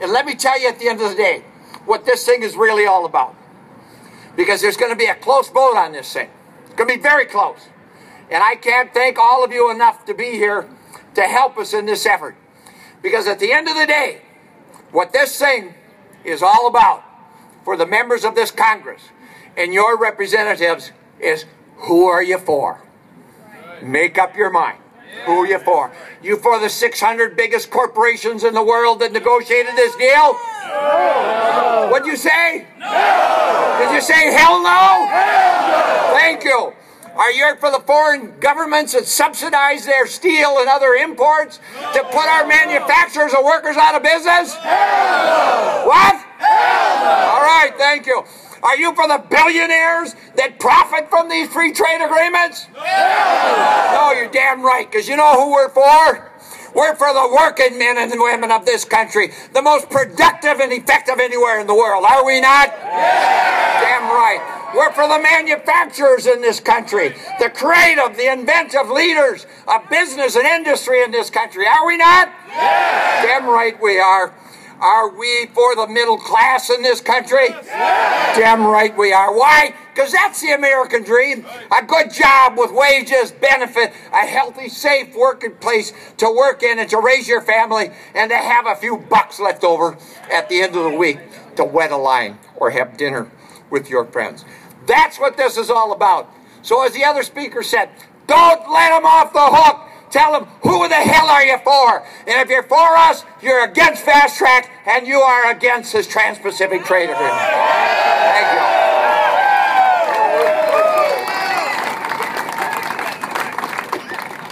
And let me tell you at the end of the day what this thing is really all about. Because there's going to be a close vote on this thing. It's going to be very close. And I can't thank all of you enough to be here to help us in this effort. Because at the end of the day, what this thing is all about for the members of this Congress and your representatives is who are you for? Make up your mind. Who are you for? You for the 600 biggest corporations in the world that negotiated this deal? No. What'd you say? No. Did you say hell no? Hell no? Thank you. Are you for the foreign governments that subsidize their steel and other imports to put our manufacturers and workers out of business? Hell what? Hell All right, thank you. Are you for the billionaires that profit from these free trade agreements? No, no damn right, because you know who we're for? We're for the working men and women of this country, the most productive and effective anywhere in the world. Are we not? Yeah. Damn right. We're for the manufacturers in this country, the creative, the inventive leaders of business and industry in this country. Are we not? Yeah. Damn right we are. Are we for the middle class in this country? Yes. Damn right we are. Why? Because that's the American dream. A good job with wages, benefit, a healthy, safe working place to work in and to raise your family and to have a few bucks left over at the end of the week to wet a line or have dinner with your friends. That's what this is all about. So as the other speaker said, don't let them off the hook. Tell them, who the hell are you for? And if you're for us, you're against fast track and you are against this Trans Pacific Trade Agreement.